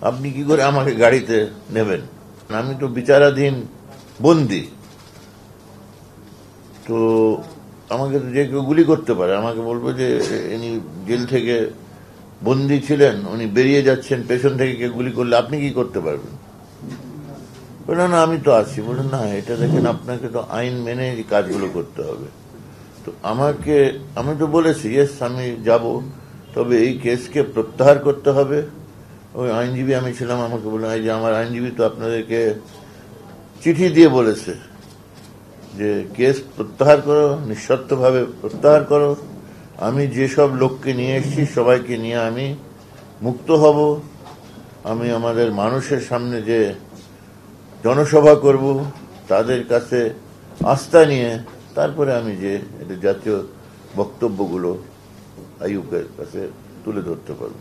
আপনি কি করে আমাকে গাড়িতে নেবেন? আমি তো বিচারাধীন বন্দি। তো আমাকে তো যে কেউ গুলি করতে পারে, আমাকে বলব যে, ইনি জেল থেকে বন্দি ছিলেন, উনি বেরিয়ে যাচ্ছেন, পেছন থেকে কেউ গুলি করলে আপনি কি করতে পারবেন? বলল, না, আমি তো আছি। বললেন না, এটা দেখেন, আপনাকে তো আইন মেনে এই কাজগুলো করতে হবে। তো আমাকে, আমি তো বলেছি, ইয়েস, আমি যাব। তবে এই কেসকে প্রত্যাহার করতে হবে। ওই আইনজীবী আমি ছিলাম, আমাকে বললেন এই যে আমার আইনজীবী তো আপনাদেরকে চিঠি দিয়ে বলেছে যে কেস প্রত্যাহার করো, নিঃশর্তভাবে প্রত্যাহার করো। আমি যেসব লোককে নিয়ে এসেছি, সবাইকে নিয়ে আমি মুক্ত হব। আমি আমাদের মানুষের সামনে যে জনসভা করব, তাদের কাছে আস্থা নিয়ে তারপরে আমি যে এটা জাতীয় বক্তব্যগুলো আইউকের কাছে তুলে ধরতে পারব।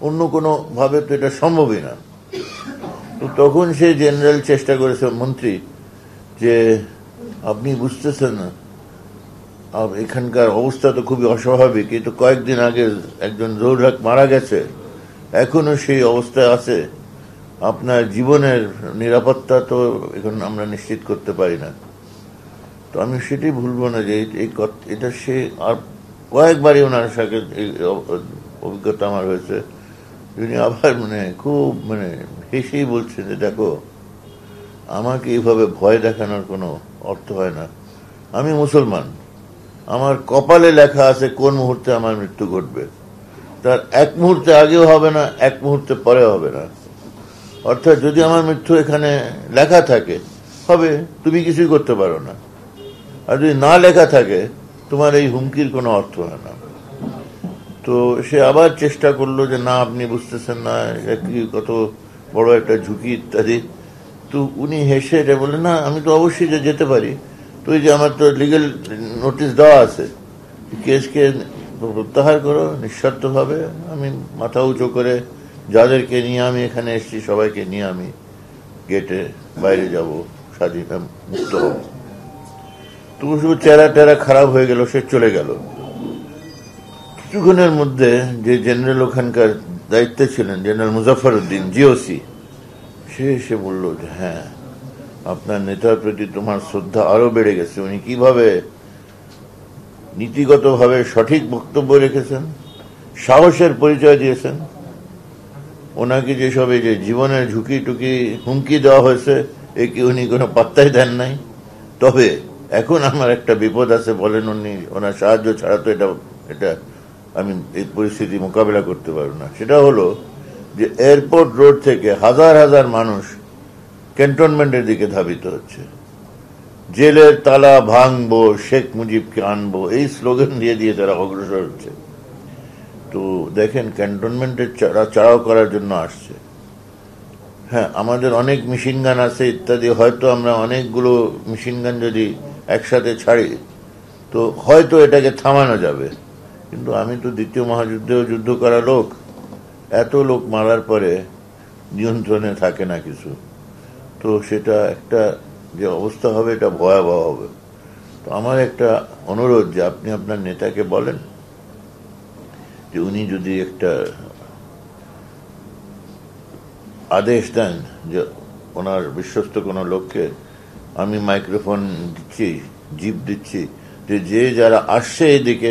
অন্য কোনো ভাবে তো এটা সম্ভবই না। তো তখন সে জেনারেল চেষ্টা করেছে, মন্ত্রী, যে আপনি বুঝতেছেন না আর এখানকার অবস্থা তো খুবই অস্বাভাবিক, এই তো কয়েকদিন আগে একজন জৌরাক মারা গেছে, এখনও সেই অবস্থায় আছে, আপনার জীবনের নিরাপত্তা তো এখন আমরা নিশ্চিত করতে পারি না। তো আমি সেটাই ভুলবো না যে এই- এটা সে আর কয়েকবারই ওনার সাথে অভিজ্ঞতা আমার হয়েছে। উনি আবার মানে খুব মানে হেসেই বলছেন যে, দেখো, আমাকে এইভাবে ভয় দেখানোর কোনো অর্থ হয় না। আমি মুসলমান। আমার কপালে লেখা আছে কোন মুহূর্তে আমার মৃত্যু ঘটবে। তার এক মুহূর্তে আগেও হবে না, এক মুহূর্তে পরেও হবে না। অর্থাৎ যদি আমার মৃত্যু এখানে লেখা থাকে, হবে, তুমি কিছুই করতে পারো না। আর যদি না লেখা থাকে, তোমার এই হুমকির কোনো অর্থ হয় না। তো সে আবার চেষ্টা করল যে, না, আপনি বুঝতেছেন না কি কত বড় একটা ঝুঁকি ইত্যাদি। তো উনি হেসে এটা বললেন, না, আমি তো অবশ্যই যে, যেতে পারি। তো যে আমার তো লিগেল নোটিশ দেওয়া আছে কেসকে প্রত্যাহার করো নিঃশর্তভাবে আমি মাথা উঁচু করে যাদেরকে নিয়ে আমি এখানে এসেছি, সবাইকে নিয়ে আমি গেটে বাইরে যাব, স্বাধীন মুক্ত হব। শুধু চেহারা টেরা খারাপ হয়ে গেল, সে চলে গেল। কিছুক্ষণের মধ্যে যে জেনারেল ওখানকার দায়িত্বে ছিলেন, জেনারেল মুজাফর উদ্দিন জিওসি সে এসে বলল যে হ্যাঁ আপনার নেতার প্রতি তোমার শ্রদ্ধা আরও বেড়ে গেছে। উনি কীভাবে নীতিগতভাবে সঠিক বক্তব্য রেখেছেন, সাহসের পরিচয় দিয়েছেন, ওনাকে যেসব এই যে জীবনের ঝুঁকি টুকি হুমকি দেওয়া হয়েছে, এ কি উনি কোনো পাত্তাই দেন নাই? তবে এখন আমার একটা বিপদ আছে বলেন উনি, ওনার সাহায্য ছাড়া তো এটা এটা আমি এই পরিস্থিতি মোকাবেলা করতে পারব না। সেটা হলো যে এয়ারপোর্ট রোড থেকে হাজার হাজার মানুষ ক্যান্টনমেন্টের দিকে ধাবিত হচ্ছে। জেলের তালা ভাঙবো, শেখ মুজিবকে আনব, এই স্লোগান দিয়ে দিয়ে তারা অগ্রসর হচ্ছে। তো দেখেন ক্যান্টনমেন্টের চাড়া- চাড়াও করার জন্য আসছে। হ্যাঁ আমাদের অনেক মেশিন গান আছে ইত্যাদি, হয়তো আমরা অনেকগুলো মেশিন গান যদি একসাথে ছাড়ি, তো হয়তো এটাকে থামানো যাবে। কিন্তু আমি তো দ্বিতীয় মহাযুদ্ধেও যুদ্ধ করা লোক। এত লোক মারার পরে নিয়ন্ত্রণে থাকে না কিছু। তো সেটা একটা যে অবস্থা হবে, এটা ভয়াবহ হবে। তো আমার একটা অনুরোধ যে আপনি আপনার নেতাকে বলেন যে উনি যদি একটা আদেশ দেন যে ওনার বিশ্বস্ত কোনো লোককে আমি মাইক্রোফোন দিচ্ছি, জিপ দিচ্ছি যে যে যারা আসছে এদিকে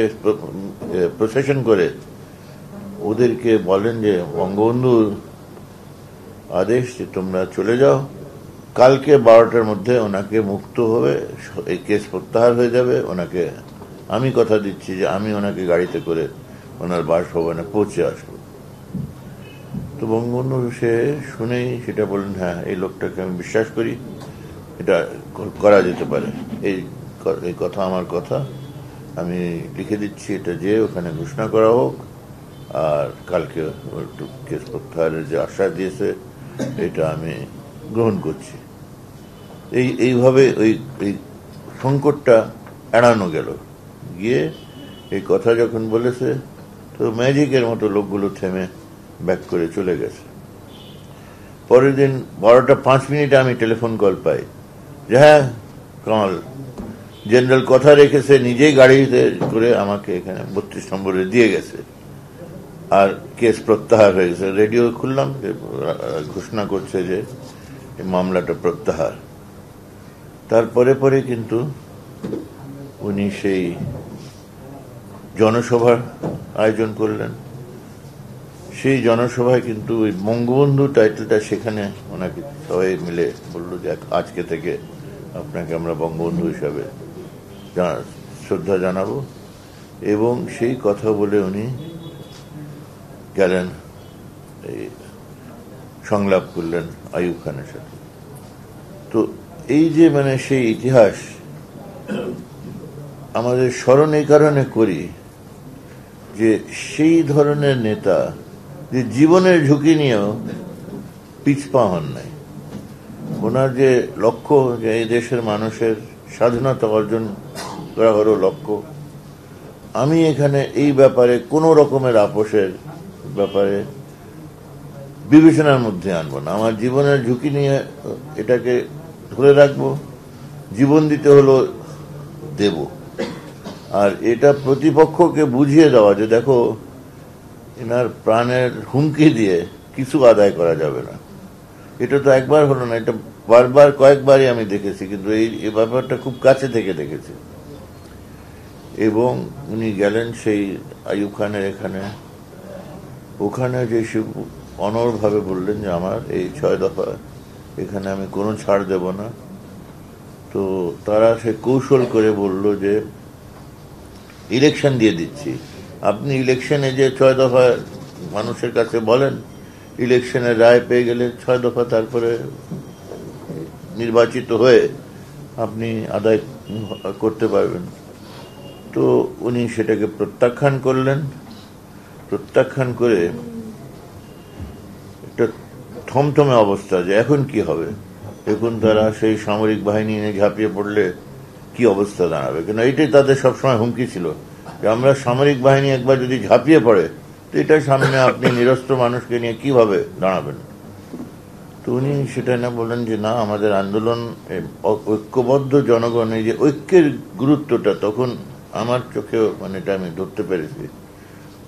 প্রসেশন করে, ওদেরকে বলেন যে বঙ্গবন্ধুর আদেশ যে তোমরা চলে যাও। কালকে বারোটার মধ্যে ওনাকে মুক্ত হবে, এই কেস প্রত্যাহার হয়ে যাবে। ওনাকে, আমি কথা দিচ্ছি যে, আমি ওনাকে গাড়িতে করে ওনার বাসভবনে পৌঁছে আসব। তো বঙ্গবন্ধু সে শুনেই সেটা বললেন হ্যাঁ এই লোকটাকে আমি বিশ্বাস করি, এটা করা যেতে পারে। এই এই কথা আমার কথা। আমি লিখে দিচ্ছি এটা যে ওখানে ঘোষণা করা হোক। আর কালকে একটু কেস প্রত্যাহারের যে আশ্বাস দিয়েছে, এটা আমি গ্রহণ করছি। এই, এইভাবে ওই, এই সংকটটা এড়ানো গেল। গিয়ে এই কথা যখন বলেছে, তো ম্যাজিকের মতো লোকগুলো থেমে ব্যাক করে চলে গেছে। পরের দিন বারোটা পাঁচ মিনিটে আমি টেলিফোন কল পাই। যে হ্যাঁ কামাল জেনারেল কথা রেখেছে নিজেই গাড়িতে করে আমাকে এখানে বত্রিশ নম্বরে দিয়ে গেছে। আর কেস প্রত্যাহার হয়ে গেছে। রেডিও খুললাম, যে ঘোষণা করছে যে মামলাটা প্রত্যাহার। তারপরে পরে কিন্তু উনি সেই জনসভার আয়োজন করলেন। সেই জনসভায় কিন্তু ওই বঙ্গবন্ধু টাইটেলটা সেখানে ওনাকে সবাই মিলে বলল যে আজকে থেকে আপনাকে আমরা বঙ্গবন্ধু হিসাবে শ্রদ্ধা জানাব। এবং সেই কথা বলে উনি গেলেন, এই সংলাপ করলেন আইয়ুব খানের সাথে। তো এই যে মানে সেই ইতিহাস আমাদের স্মরণ এই কারণে করি যে সেই ধরনের নেতা যে জীবনের ঝুঁকি নিয়েও পিছপা হন নাই। ওনার যে লক্ষ্য যে এই দেশের মানুষের স্বাধীনতা অর্জন করা হলো লক্ষ্য। আমি এখানে এই ব্যাপারে কোনো রকমের আপোষের ব্যাপারে বিবেচনার মধ্যে আনব না। আমার জীবনের ঝুঁকি নিয়ে এটাকে ধরে রাখব। জীবন দিতে হলো দেব। আর এটা প্রতিপক্ষকে বুঝিয়ে দেওয়া যে দেখো, এনার প্রাণের হুমকি দিয়ে কিছু আদায় করা যাবে না। এটা তো একবার হলো না, এটা বারবার কয়েকবারই আমি দেখেছি, কিন্তু এই ব্যাপারটা খুব কাছে থেকে দেখেছি। এবং উনি গেলেন সেই আইয়ুব খানের এখানে। ওখানে যে সে অনরভাবে বললেন যে, আমার এই ছয় দফা এখানে আমি কোনো ছাড় দেব না। তো তারা সে কৌশল করে বলল যে, ইলেকশন দিয়ে দিচ্ছি। আপনি ইলেকশনে যে ছয় দফা মানুষের কাছে বলেন, ইলেকশনের রায় পেয়ে গেলে ছয় দফা তারপরে নির্বাচিত হয়ে আপনি আদায় করতে পারবেন। তো উনি সেটাকে প্রত্যাখ্যান করলেন। প্রত্যাখ্যান করে একটা থমথমে অবস্থা যে এখন কি হবে? এখন তারা সেই সামরিক বাহিনী নিয়ে ঝাঁপিয়ে পড়লে কি অবস্থা দাঁড়াবে? কেন এটাই তাদের সবসময় হুমকি ছিল যে আমরা সামরিক বাহিনী একবার যদি ঝাঁপিয়ে পড়ে, তো এটা সামনে আপনি নিরস্ত্র মানুষকে নিয়ে কীভাবে দাঁড়াবেন? তো উনি সেটা না বললেন যে না, আমাদের আন্দোলন ঐক্যবদ্ধ জনগণ, এই যে ঐক্যের গুরুত্বটা তখন আমার চোখেও মানে এটা আমি ধরতে পেরেছি।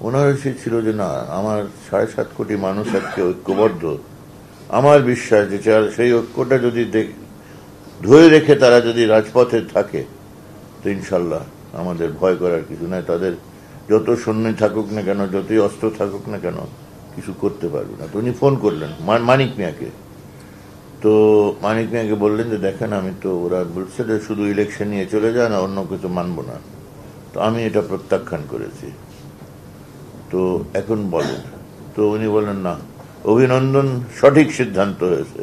ওনার সে ছিল যে না, আমার সাড়ে সাত কোটি মানুষ আজকে ঐক্যবদ্ধ। আমার বিশ্বাস যে সেই ঐক্যটা যদি ধরে রেখে তারা যদি রাজপথে থাকে, তো ইনশাল্লাহ আমাদের ভয় করার কিছু নাই। তাদের যত সৈন্য থাকুক না কেন, যতই অস্ত্র থাকুক না কেন, কিছু করতে পারবে না। তো উনি ফোন করলেন মানিক মিয়াকে। তো মানিক মিয়াকে বললেন যে, দেখেন, আমি তো ওরা বলছে যে শুধু ইলেকশন নিয়ে চলে যায় না অন্য কিছু মানবো না। তো আমি এটা প্রত্যাখ্যান করেছি। তো এখন বলেন, তো উনি বলেন, না, অভিনন্দন, সঠিক সিদ্ধান্ত হয়েছে।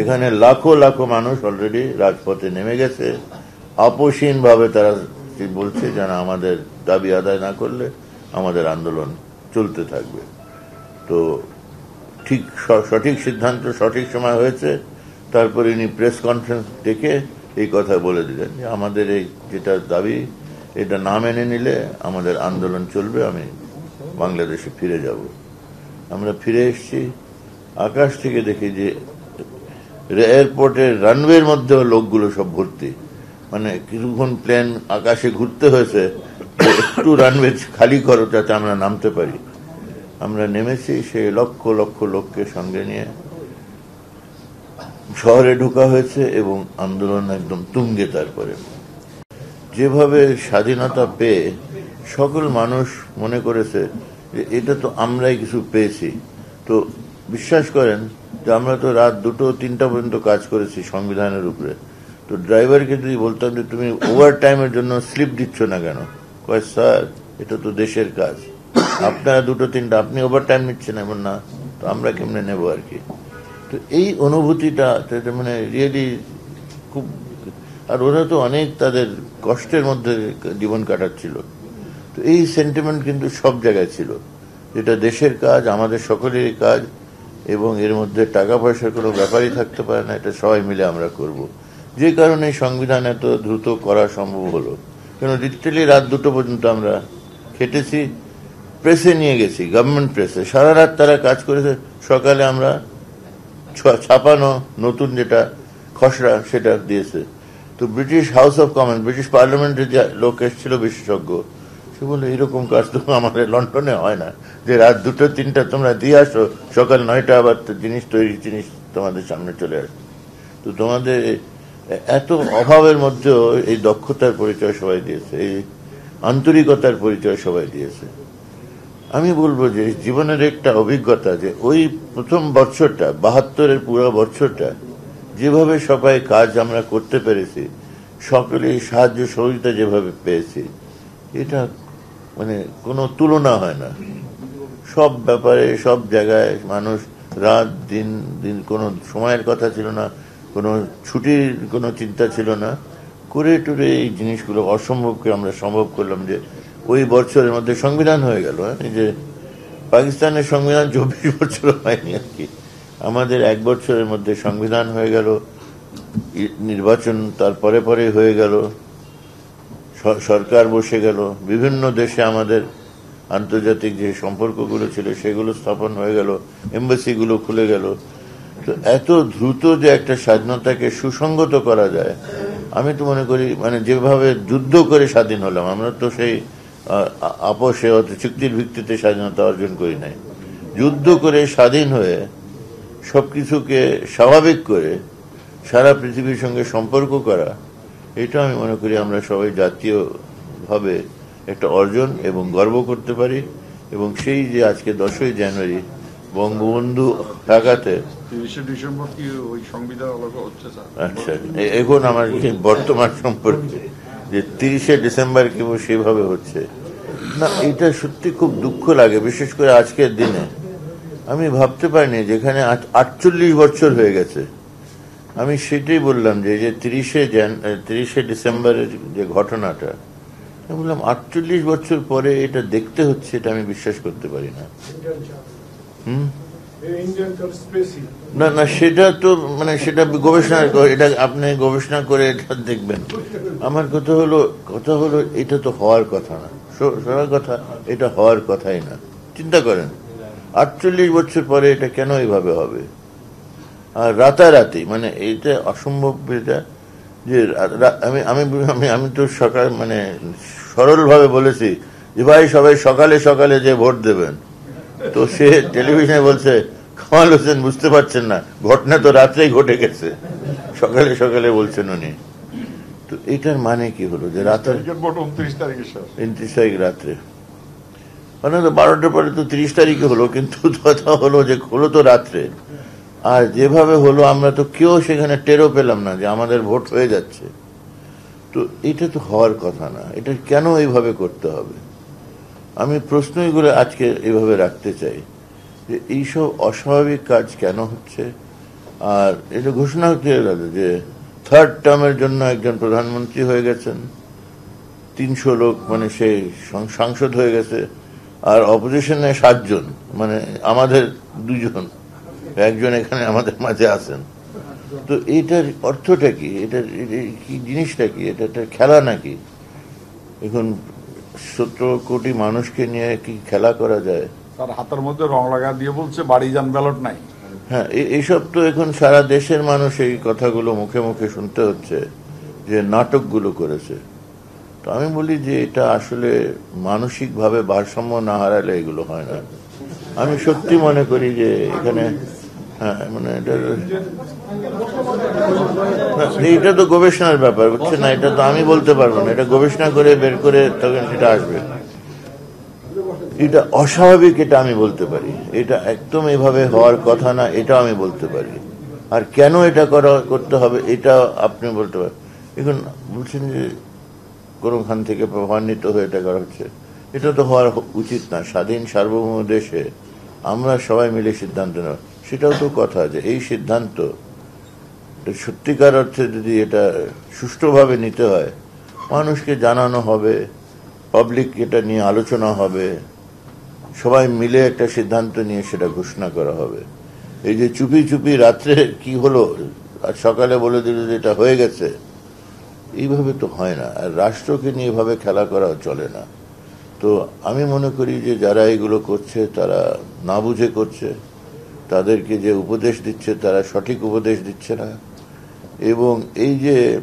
এখানে লাখো লাখো মানুষ অলরেডি রাজপথে নেমে গেছে। আপোষহীন ভাবে তারা বলছে যেন আমাদের দাবি আদায় না করলে আমাদের আন্দোলন চলতে থাকবে। তো ঠিক সঠিক সিদ্ধান্ত সঠিক সময় হয়েছে। তারপরে ইনি প্রেস কনফারেন্স ডেকে এই কথা বলে দিলেন যে, আমাদের এই যেটা দাবি এটা না মেনে নিলে আমাদের আন্দোলন চলবে, আমি বাংলাদেশে ফিরে যাব। আমরা ফিরে এসেছি, আকাশ থেকে দেখি যে এয়ারপোর্টের রানওয়ের মধ্যেও লোকগুলো সব ভর্তি। মানে কিছুক্ষণ প্লেন আকাশে ঘুরতে হয়েছে একটু রানওয়ে খালি করো যাতে আমরা নামতে পারি। আমরা নেমেছি সেই লক্ষ লক্ষ লোককে সঙ্গে নিয়ে। শহরে ঢোকা হয়েছে এবং আন্দোলন একদম তুঙ্গে তারপরে। যেভাবে স্বাধীনতা পেয়ে সকল মানুষ মনে করেছে যে এটা তো আমরাই কিছু পেয়েছি। তো বিশ্বাস করেন যে আমরা তো রাত দুটো, তিনটা পর্যন্ত কাজ করেছি সংবিধানের উপরে। তো ড্রাইভারকে যদি বলতাম যে তুমি ওভার টাইমের জন্য স্লিপ দিচ্ছ না কেন? কয়, স্যার, এটা তো দেশের কাজ। আপনারা দুটো, তিনটা, আপনি ওভার টাইম নিচ্ছেন এমন না। তো আমরা কেমনে নেব আর কি? তো এই অনুভূতিটা মানে রিয়েলি খুব আর ওরা তো অনেক তাদের কষ্টের মধ্যে জীবন কাটাচ্ছিল। তো এই সেন্টিমেন্ট কিন্তু সব জায়গায় ছিল। যেটা দেশের কাজ, আমাদের সকলেরই কাজ, এবং এর মধ্যে টাকা পয়সার কোনো ব্যাপারই থাকতে পারে না, এটা সবাই মিলে আমরা করব। যে কারণে সংবিধান এত দ্রুত করা সম্ভব হলো। কেন লিটারালি রাত দুটো পর্যন্ত আমরা খেটেছি প্রেসে নিয়ে গেছি গভর্নমেন্ট প্রেসে সারা রাত তারা কাজ করেছে, সকালে আমরা ছাপানো নতুন যেটা খসড়া, সেটা দিয়েছে। তো British House of Commons British পার্লামেন্টের যে লোক এসেছিল বিশেষজ্ঞ, সে বলে এরকম কাজ তো আমাদের লন্ডনে হয় না। যে রাত দুটো, তিনটা তোমরা দিয়ে আসো, সকাল নয়টা আবার জিনিস তৈরি, জিনিস তোমাদের সামনে চলে আসে তো তোমাদের এত অভাবের মধ্যেও এই দক্ষতার পরিচয় সবাই দিয়েছে, এই আন্তরিকতার পরিচয় সবাই দিয়েছে। আমি বলব যে জীবনের একটা অভিজ্ঞতা যে, ওই প্রথম বছরটা, বাহাত্তরের পুরো বছরটা যেভাবে সবাই কাজ আমরা করতে পেরেছি সকলেই সাহায্য সহযোগিতা যেভাবে পেয়েছি, এটা মানে কোনো তুলনা হয় না। সব ব্যাপারে, সব জায়গায় মানুষ রাত দিন দিন কোনো সময়ের কথা ছিল না, কোনো ছুটির কোনো চিন্তা ছিল না। করে টুরে এই জিনিসগুলো অসম্ভবকে আমরা সম্ভব করলাম যে ওই বছরের মধ্যে সংবিধান হয়ে গেল হ্যাঁ? যে পাকিস্তানের সংবিধান চব্বিশ বছর হয়নি আর কি। আমাদের এক বছরের মধ্যে সংবিধান হয়ে গেল নির্বাচন তার পরে পরে হয়ে গেল সরকার বসে গেল, বিভিন্ন দেশে আমাদের আন্তর্জাতিক যে সম্পর্কগুলো ছিল সেগুলো স্থাপন হয়ে গেল, এম্বাসিগুলো খুলে গেল। তো এত দ্রুত যে একটা স্বাধীনতাকে সুসংগত করা যায়, আমি তো মনে করি মানে যেভাবে যুদ্ধ করে স্বাধীন হলাম, আমরা তো সেই আপোষে অত চুক্তির ভিত্তিতে স্বাধীনতা অর্জন করি নাই। যুদ্ধ করে স্বাধীন হয়ে সবকিছুকে স্বাভাবিক করে সারা পৃথিবীর সঙ্গে সম্পর্ক করা এটা আমি মনে করি আমরা সবাই জাতীয়ভাবে একটা অর্জন এবং গর্ব করতে পারি। এবং সেই যে আজকে দশই জানুয়ারি বঙ্গবন্ধু ঢাকাতে তিরিশে ডিসেম্বর ওই সংবিধান আলাদা আচ্ছা এখন আমার বর্তমান সম্পর্কে যে তিরিশে ডিসেম্বর কেবল সেভাবে হচ্ছে। না এটা সত্যি খুব দুঃখ লাগে বিশেষ করে আজকের দিনে। আমি ভাবতে পারিনি যেখানে আটচল্লিশ বছর হয়ে গেছে। আমি সেটাই বললাম যে এই যে তিরিশে jan তিরিশে ডিসেম্বরের যে ঘটনাটা আমি বললাম আটচল্লিশ বছর পরে এটা দেখতে হচ্ছে এটা আমি বিশ্বাস করতে পারি না। হুম? না না সেটা তো মানে সেটা গবেষণা এটা আপনি গবেষণা করে এটা দেখবেন। আমার কথা হলো কথা হলো এটা তো হওয়ার কথা না। সবার কথা এটা হওয়ার কথাই না। চিন্তা করেন। আটচল্লিশ বছর পরে এটা কেন এইভাবে হবে? আর রাতারাতি মানে এইটা অসম্ভব এটা যে আমি আমি আমি আমি তো সকাল মানে সরলভাবে বলেছি যে ভাই সবাই সকালে সকালে যে ভোট দেবেন। তো সে টেলিভিশনে বলছে কামাল হোসেন বুঝতে পারছেন না ঘটনা তো রাত্রেই ঘটে গেছে। সকালে সকালে বলছেন উনি। তো এটার মানে কি হলো? যে রাতে তারিখের ভোট উনত্রিশ তারিখে উনত্রিশ তারিখ রাত্রে। মানে তো বারোটার পরে তো তিরিশ তারিখে হলো, কিন্তু কথা হলো যে হলো তো রাত্রে। আর যেভাবে হলো, আমরা তো কেউ সেখানে টেরও পেলাম না যে আমাদের ভোট হয়ে যাচ্ছে। তো এটা তো হওয়ার কথা না, এটা কেন এইভাবে করতে হবে? আমি প্রশ্নই করে আজকে এইভাবে রাখতে চাই যে এইসব অস্বাভাবিক কাজ কেন হচ্ছে? আর এটা ঘোষণা হতে গেল যে থার্ড টার্মের জন্য একজন প্রধানমন্ত্রী হয়ে গেছেন, তিনশো লোক মানে সে সং- সাংসদ হয়ে গেছে। আর অপোজিশনে সাতজন মানে আমাদের দুজন। একজন এখানে আমাদের মাঝে আছেন। তো এটার অর্থটা কি? এটার কি জিনিসটা কি? এটা একটা খেলা নাকি? এখন সতেরো কোটি মানুষকে নিয়ে কি খেলা করা যায়? তার হাতের মধ্যে রং লাগা দিয়ে বলছে বাড়ি যান ব্যালট নাই। হ্যাঁ এইসব তো এখন সারা দেশের মানুষ এই কথাগুলো মুখে মুখে শুনতে হচ্ছে যে নাটকগুলো করেছে। তো আমি বলি যে এটা আসলে মানসিকভাবে ভারসাম্য না হারালে এগুলো হয় না। আমি সত্যি মনে করি যে এখানে হ্যাঁ মানে এটা না, এইটা তো গবেষণার ব্যাপার বুঝছে না? এটা তো আমি বলতে পারব না। এটা গবেষণা করে বের করে তখন সেটা আসবে। এটা অস্বাভাবিক এটা আমি বলতে পারি। এটা একদম এভাবে হওয়ার কথা না এটা আমি বলতে পারি। আর কেন এটা করা করতে হবে এটা আপনি বলতে পারেন এখন বলছেন যে কোনোখান থেকে প্রভান্বিত হয়ে এটা করা হচ্ছে। এটা তো হওয়ার উচিত না। স্বাধীন সার্বভৌম দেশে আমরা সবাই মিলে সিদ্ধান্ত নেব সেটাও তো কথা যে এই সিদ্ধান্ত সত্যিকার অর্থে যদি এটা সুষ্ঠুভাবে নিতে হয়, মানুষকে জানানো হবে পাবলিক এটা নিয়ে আলোচনা হবে, সবাই মিলে একটা সিদ্ধান্ত নিয়ে সেটা ঘোষণা করা হবে। এই যে চুপি চুপি রাত্রে কি হলো? আর সকালে বলে দিল যে এটা হয়ে গেছে। এইভাবে তো হয় না। আর রাষ্ট্রকে নিয়ে এভাবে খেলা করা চলে না। তো আমি মনে করি যে যারা এগুলো করছে, তারা না বুঝে করছে। তাদেরকে যে উপদেশ দিচ্ছে, তারা সঠিক উপদেশ দিচ্ছে না। এবং এই যে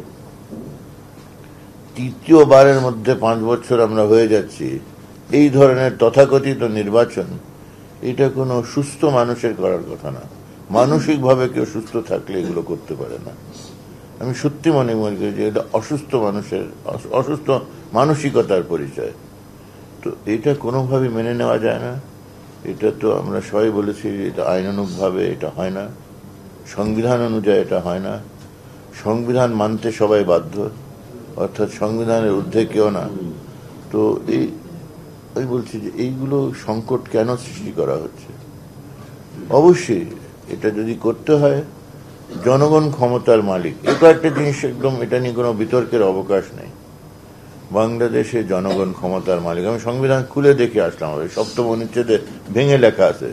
তৃতীয়বারের মধ্যে পাঁচ বছর আমরা হয়ে যাচ্ছি, এই ধরনের তথাকথিত নির্বাচন, এটা কোনো সুস্থ মানুষের করার কথা না। মানসিকভাবে কেউ সুস্থ থাকলে এগুলো করতে পারে না। আমি সত্যি মনে মনে করি যে এটা অসুস্থ মানুষের, অসুস্থ মানসিকতার পরিচয়। তো এটা কোনোভাবে মেনে নেওয়া যায় না। এটা তো আমরা সবাই বলেছি এটা আইনানুগভাবে এটা হয় না। সংবিধান অনুযায়ী এটা হয় না। সংবিধান মানতে সবাই বাধ্য, অর্থাৎ সংবিধানের ঊর্ধ্বে কেউ না। তো এই, আমি বলছি যে এইগুলো সংকট কেন সৃষ্টি করা হচ্ছে? অবশ্যই এটা যদি করতে হয় জনগণ ক্ষমতার মালিক। এটা একটা জিনিস একদম, এটা নিয়ে কোনো বিতর্কের অবকাশ নেই। বাংলাদেশে জনগণ ক্ষমতার মালিক। আমি সংবিধান খুলে দেখে আসলাম হবে সপ্তম অনুচ্ছেদে ভেঙে লেখা আছে,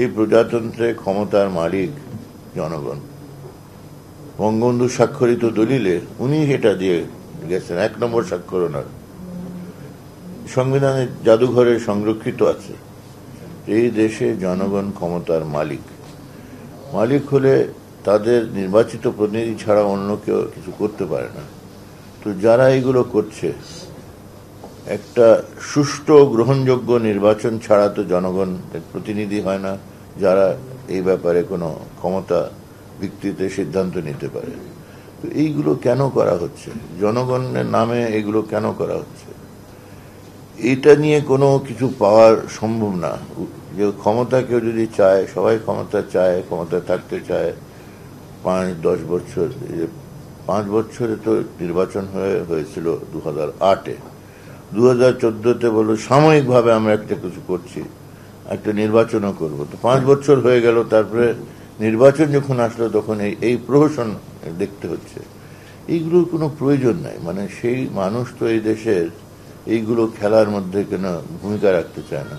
এই প্রজাতন্ত্রে ক্ষমতার মালিক জনগণ। বঙ্গবন্ধু স্বাক্ষরিত দলিলে উনি এটা দিয়ে গেছেন, এক নম্বর স্বাক্ষর ওনার সংবিধানের জাদুঘরে সংরক্ষিত আছে, এই দেশে জনগণ ক্ষমতার মালিক। মালিক হলে তাদের নির্বাচিত প্রতিনিধি ছাড়া অন্য কেউ কিছু করতে পারে না। তো যারা এগুলো করছে, একটা সুষ্ঠু গ্রহণযোগ্য নির্বাচন ছাড়া তো জনগণের প্রতিনিধি হয় না, যারা এই ব্যাপারে কোনো ক্ষমতা ভিত্তিতে সিদ্ধান্ত নিতে পারে। তো এইগুলো কেন করা হচ্ছে? জনগণের নামে এগুলো কেন করা হচ্ছে? এটা নিয়ে কোনো কিছু পাওয়ার সম্ভব না। যে ক্ষমতা কেউ যদি চায়, সবাই ক্ষমতা চায় ক্ষমতা থাকতে চায় পাঁচ, দশ বছর পাঁচ বছরে তো নির্বাচন হয়ে, হয়েছিল দু হাজার আটে। দু হাজার চোদ্দতে বলল সাময়িকভাবে আমরা একটা কিছু করছি, একটা নির্বাচনও করব। তো পাঁচ বছর হয়ে গেল, তারপরে নির্বাচন যখন আসলো, তখন এই এই প্রহসন দেখতে হচ্ছে। এইগুলোর কোনো প্রয়োজন নাই। মানে সেই মানুষ তো এই দেশের, এইগুলো খেলার মধ্যে কেন ভূমিকা রাখতে চায় না।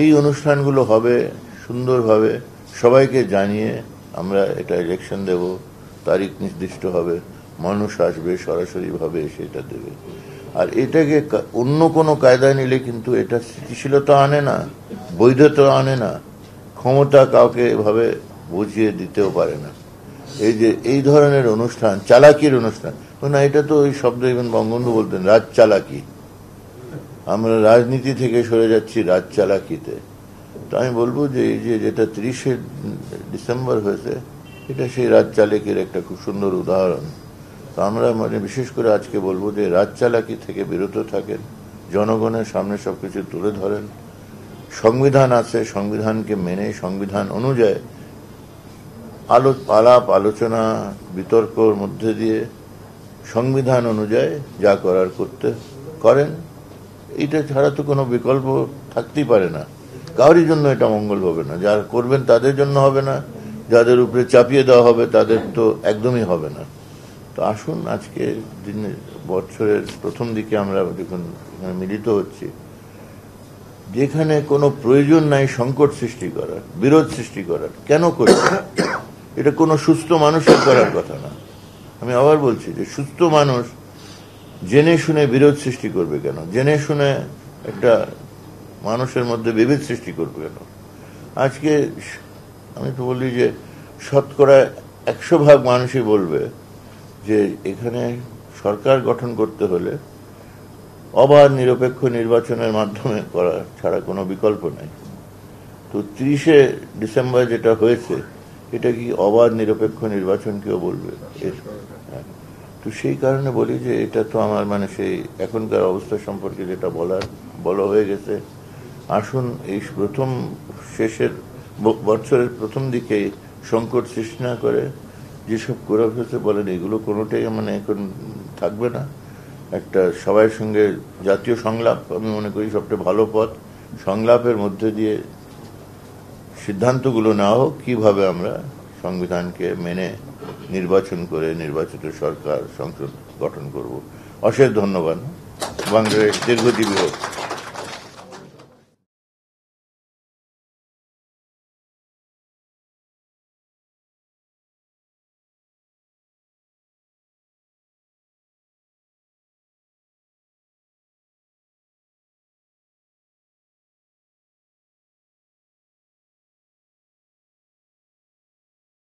এই অনুষ্ঠানগুলো হবে, সুন্দরভাবে সবাইকে জানিয়ে আমরা এটা ইলেকশন দেব, তারিখ নির্দিষ্ট হবে, মানুষ আসবে সরাসরিভাবে এসে এটা দেবে। আর এটাকে অন্য কোনো কায়দায় নিলে কিন্তু এটা স্থিতিশীলতা আনে না, বৈধতা আনে না, ক্ষমতা কাউকে এভাবে বুঝিয়ে দিতেও পারে না। এই যে, এই ধরনের অনুষ্ঠান, চালাকির অনুষ্ঠান না, এটা তো ওই শব্দ ইভেন বঙ্গবন্ধু বলতেন, রাজ চালাকি। আমরা রাজনীতি থেকে সরে যাচ্ছি রাজ চালাকিতে। তো আমি বলব যে এই যে যেটা তিরিশে ডিসেম্বর হয়েছে, এটা সেই রাজ চালাকির একটা খুব সুন্দর উদাহরণ। তো আমরা মানে বিশেষ করে আজকে বলব যে রাজ চালাকি থেকে বিরত থাকেন, জনগণের সামনে সবকিছু তুলে ধরেন। সংবিধান আছে, সংবিধানকে মেনে, সংবিধান অনুযায়ী আলো, আলাপ, আলোচনা, বিতর্কর মধ্যে দিয়ে সংবিধান অনুযায়ী যা করার করতে করেন। এটা ছাড়া তো কোনো বিকল্প থাকতেই পারে না। কারোর জন্য এটা মঙ্গল হবে না। যারা করবেন তাদের জন্য হবে না। যাদের উপরে চাপিয়ে দেওয়া হবে তাদের তো একদমই হবে না। তো আসুন আজকে দিনে, বছরের প্রথম দিকে আমরা যখন মিলিত হচ্ছি। যেখানে কোনো প্রয়োজন নাই সংকট সৃষ্টি করার, বিরোধ সৃষ্টি করার, কেন করছে এটা কোনো সুস্থ মানুষের করার কথা না। আমি আবার বলছি যে সুস্থ মানুষ জেনে শুনে বিরোধ সৃষ্টি করবে কেন? জেনে শুনে একটা মানুষের মধ্যে বিভেদ সৃষ্টি করবে কেন? আজকে আমি তো বলি যে শতকরা একশো ভাগ মানুষই বলবে যে এখানে সরকার গঠন করতে হলে অবাধ নিরপেক্ষ নির্বাচনের মাধ্যমে করা ছাড়া কোনো বিকল্প নাই। তো তিরিশে ডিসেম্বর যেটা হয়েছে, এটা কি অবাধ নিরপেক্ষ নির্বাচন কেউ বলবে হ্যাঁ। তো সেই কারণে বলি যে এটা তো আমার মানে সেই এখনকার অবস্থা সম্পর্কে যেটা বলার বলা হয়ে গেছে আসুন, এই প্রথম শেষের বছরের প্রথম দিকে সংকট সৃষ্টি না করে যেসব করে ফেলতে বলেন, এগুলো কোনোটাই মানে এখন থাকবে না। একটা সবার সঙ্গে জাতীয় সংলাপ, আমি মনে করি সবচেয়ে ভালো পথ, সংলাপের মধ্যে দিয়ে সিদ্ধান্তগুলো নেওয়া হোক, কীভাবে আমরা সংবিধানকে মেনে নির্বাচন করে নির্বাচিত সরকার সংসদ গঠন করব। অশেষ ধন্যবাদ। বাংলাদেশ দীর্ঘজীবী হোক।